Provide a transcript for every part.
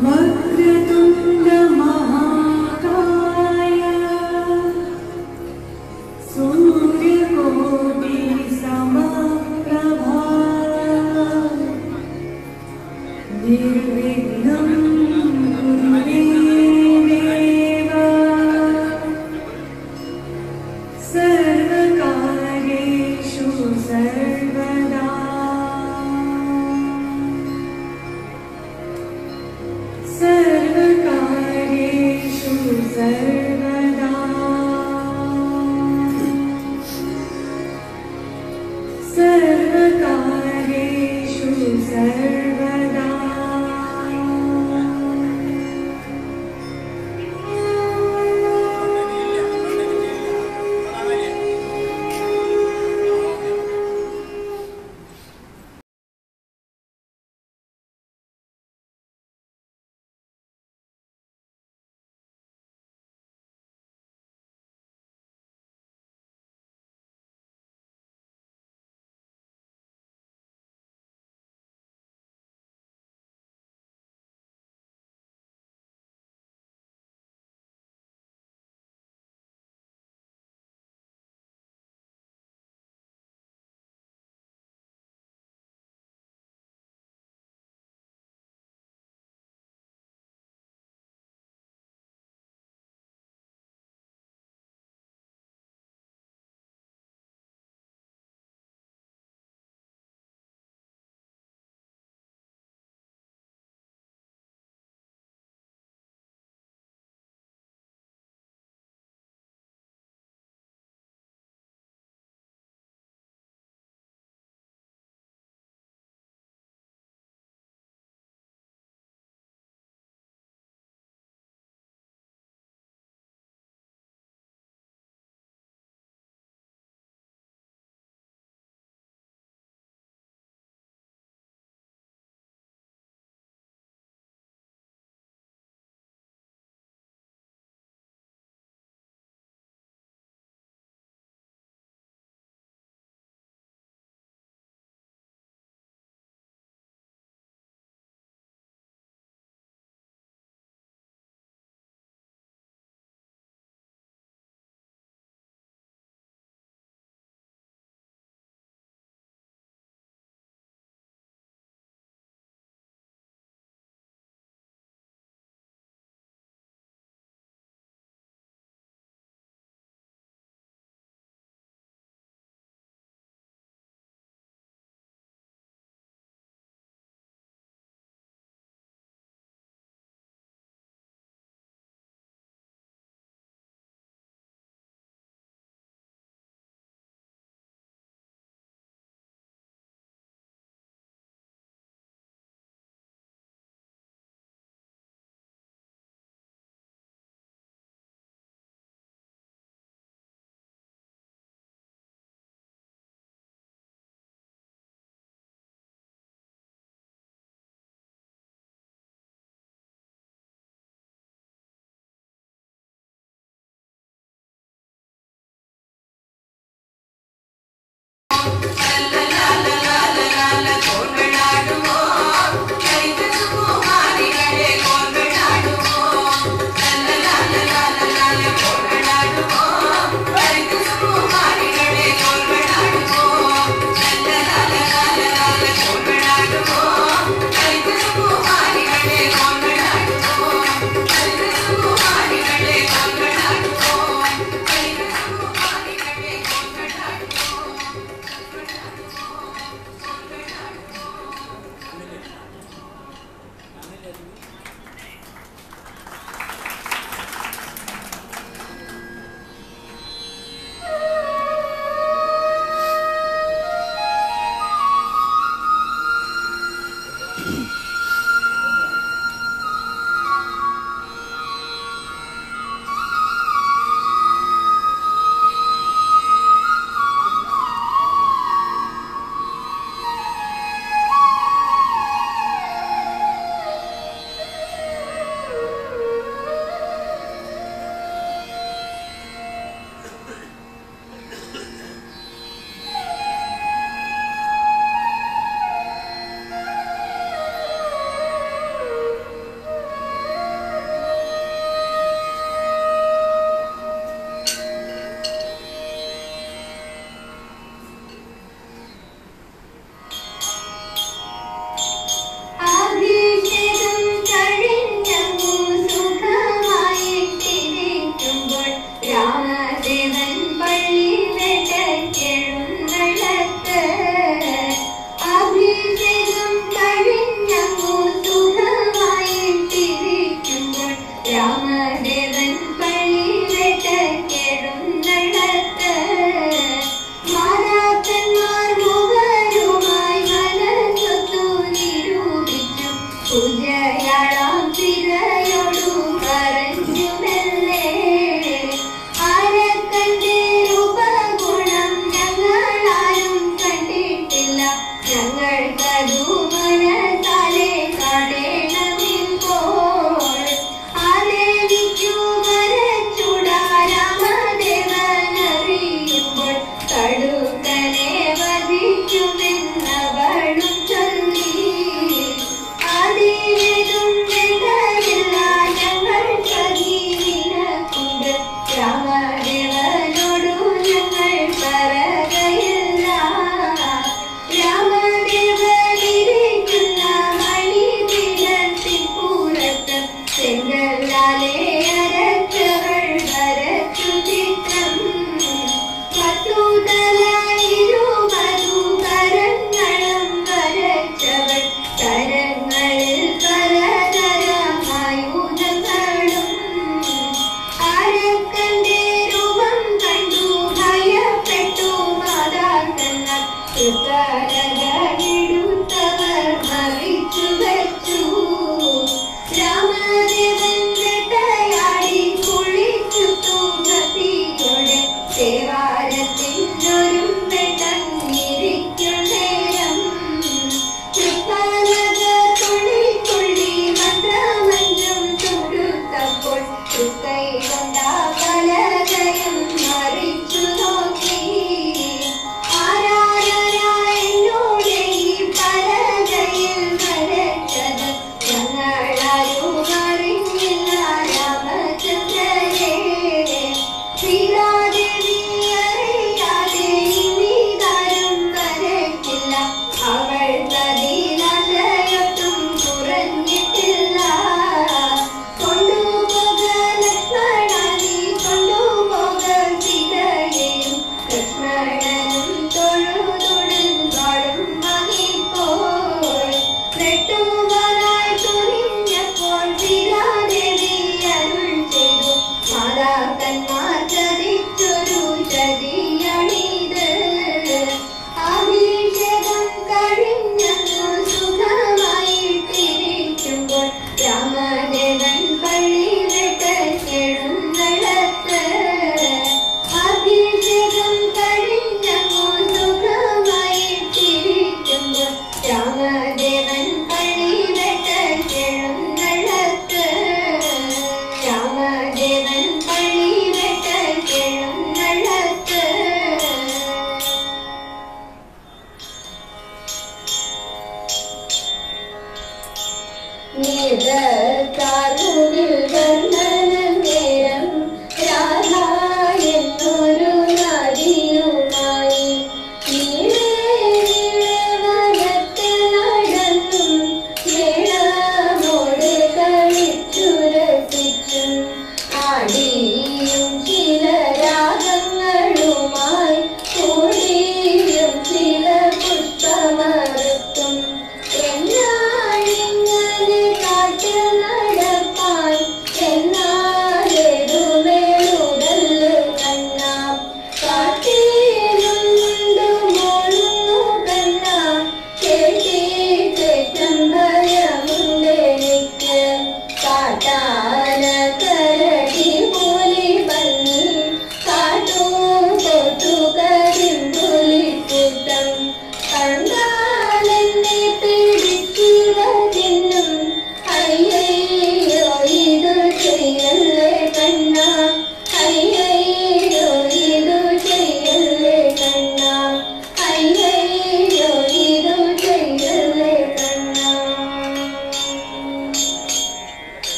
Most serve. Hoje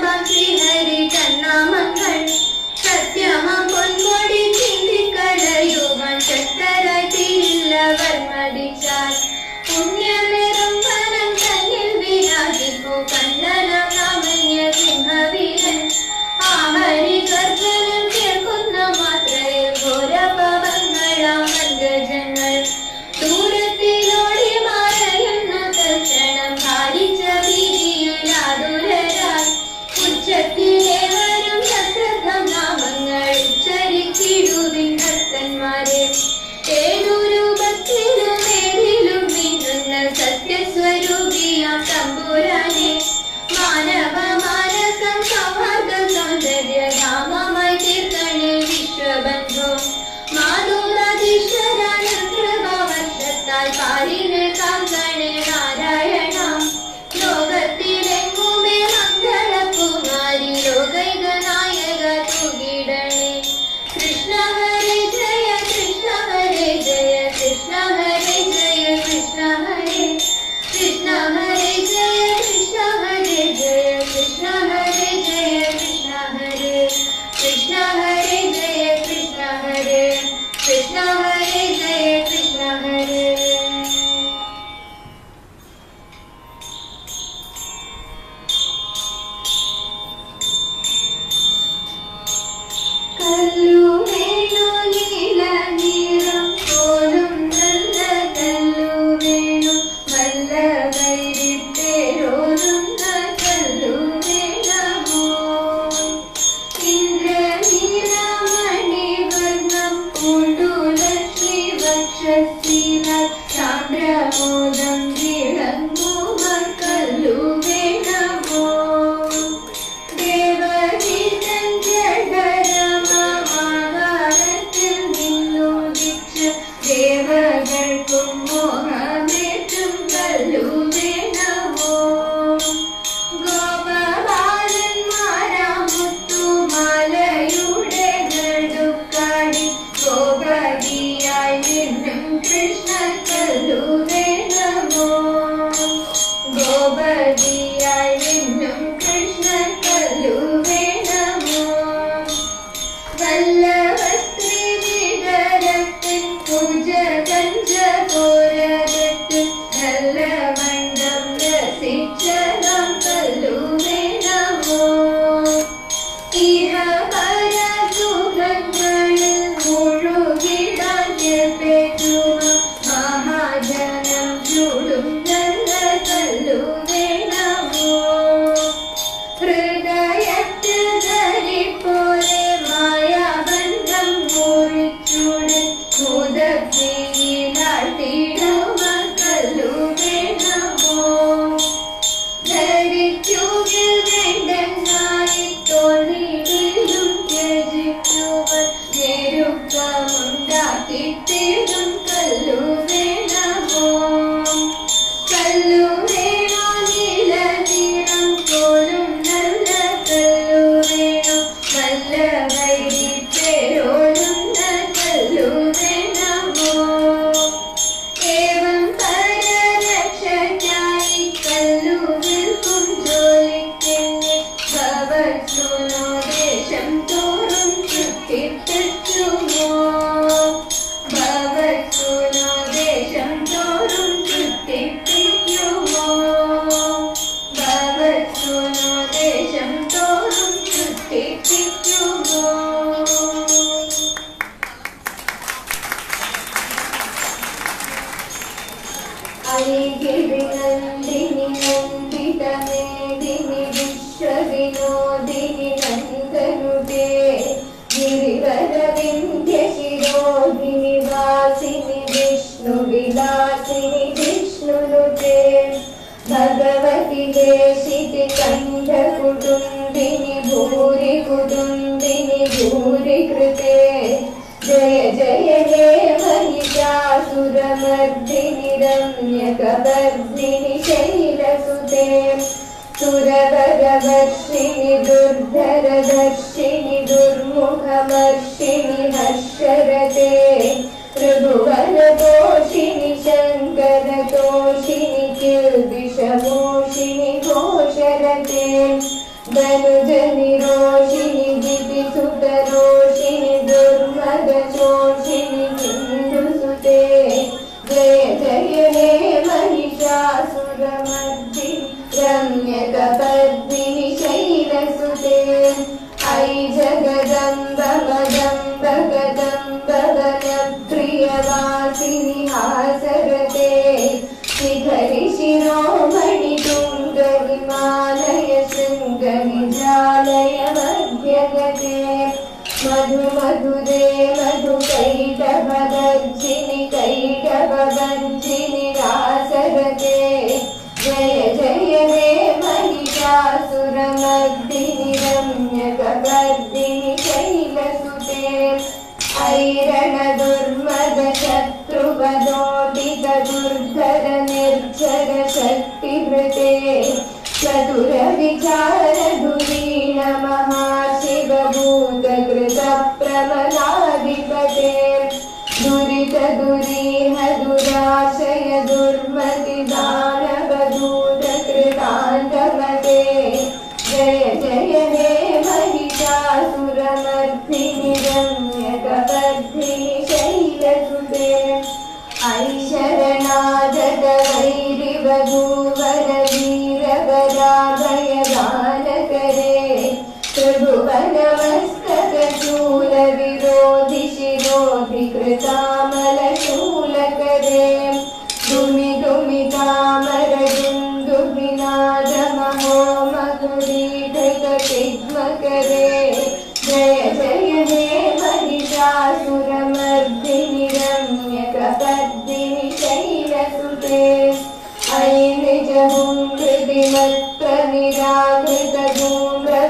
Bye. Jai सो देशं तु ण्ठ कुटुम्बिनि भूरि कुटुम्बिनि भूरि कृते। जय जय हे सुरमर्धिनि रम्यभवर्दिनि शैलसुते। सुरवरवर्षिणि दुर्धरदर्शिनि दुर्मुखमर्षिणि हर्षरते। प्रभुवनगोषिनि शङ्करतो दिशमोषिणि घोषरते जनिरो नागु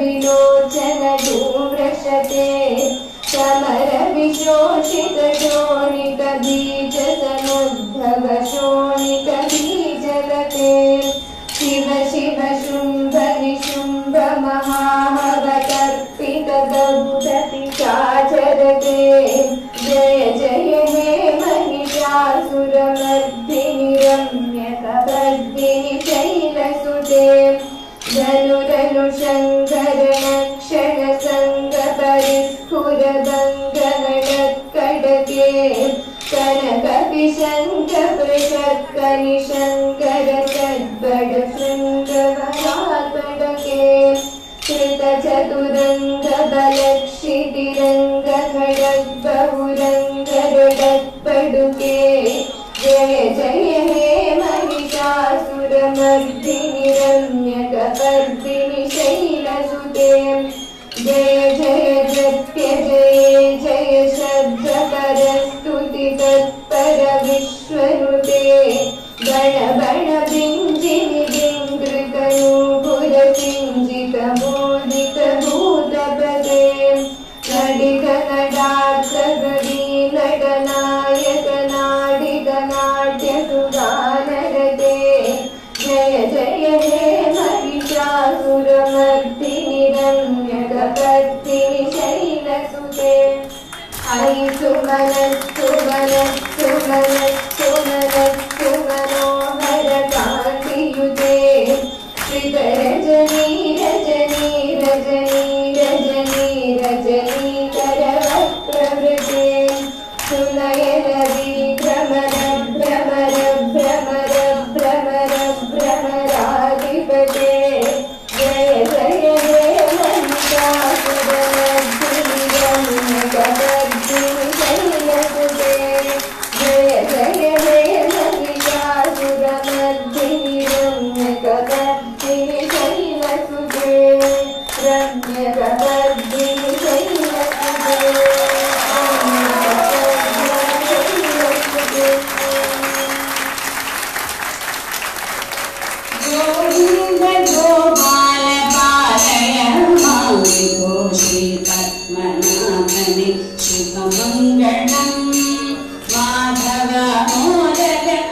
be no कनकपिशङ्क மங்களம் மாதவ மோதகம்